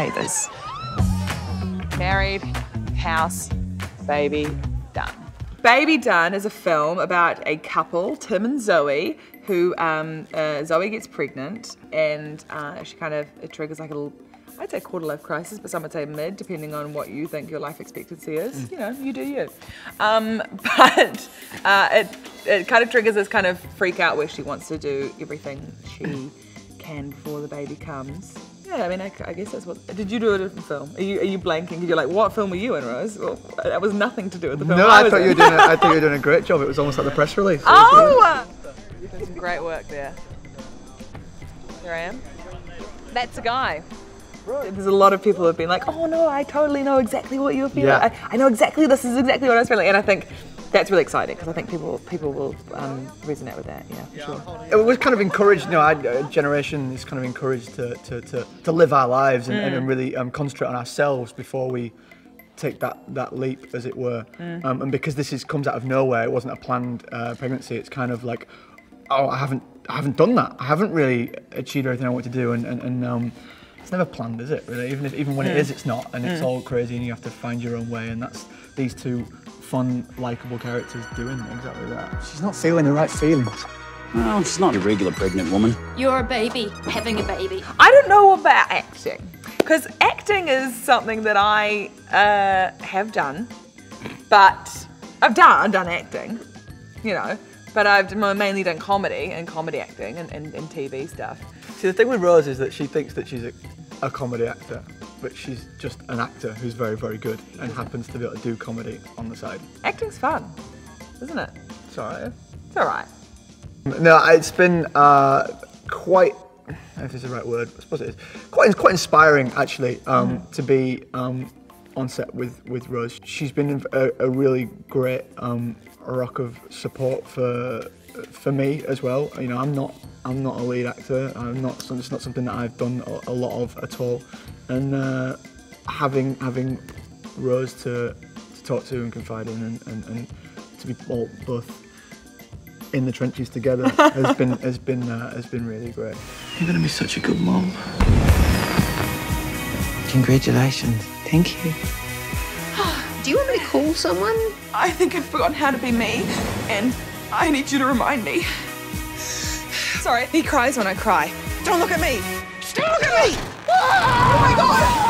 hate this. Married, house, baby, done. Baby Done is a film about a couple, Tim and Zoe, who um, uh, Zoe gets pregnant and uh, she kind of it triggers like a little, I'd say quarter life crisis, but some would say mid, depending on what you think your life expectancy is. You know, you do you. Um, but uh, it it kind of triggers this kind of freak out where she wants to do everything she can before the baby comes. Yeah, I mean, I, I guess that's what. Did you do a different film? Are you are you blanking? 'Cause You're like, what film were you in, Rose? Well, that was nothing to do with the film. No, I was thought you were doing. A, I thought you were doing a great job. It was almost like the press release. Oh! Did some great work there. Here I am. That's a guy. There's a lot of people who have been like, oh no, I totally know exactly what you're feeling. Yeah. I, I know exactly this is exactly what I was feeling, and I think that's really exciting because I think people people will um, resonate with that. Yeah, for sure. it was kind of encouraged, you know, our uh, generation is kind of encouraged to, to, to, to live our lives and, and really um, concentrate on ourselves before we take that, that leap, as it were. Um, and because this is comes out of nowhere, it wasn't a planned uh, pregnancy. It's kind of like, oh, I haven't I haven't done that. I haven't really achieved everything I want to do, and and, and um, it's never planned, is it? Really, even if even when it is, it's not, and it's all crazy, and you have to find your own way. And that's these two fun, likable characters doing exactly that. She's not feeling the right feelings. No, she's not a regular pregnant woman. You're a baby, having a baby. I don't know about acting because acting is something that I uh, have done, but I've done I've done acting, you know, but I've mainly done comedy and comedy acting and, and, and TV stuff. See, the thing with Rose is that she thinks that she's a, a comedy actor, but she's just an actor who's very, very good and happens to be able to do comedy on the side. Acting's fun, isn't it? It's alright. It's all right. No, it's been uh, quite. If it's the right word. I suppose it is. Quite, quite inspiring actually um, to be um, on set with with Rose. She's been a, a really great um, rock of support for for me as well. You know, I'm not I'm not a lead actor. I'm not. It's not something that I've done a, a lot of at all. And uh, having having Rose to, to talk to and confide in and, and, and to be all both in the trenches together has been has been uh, has been really great. You're gonna be such a good mom. Congratulations. Thank you. Do you want me to call someone? I think I've forgotten how to be me, and I need you to remind me. Sorry, he cries when I cry. Don't look at me. Look at me. Oh my god.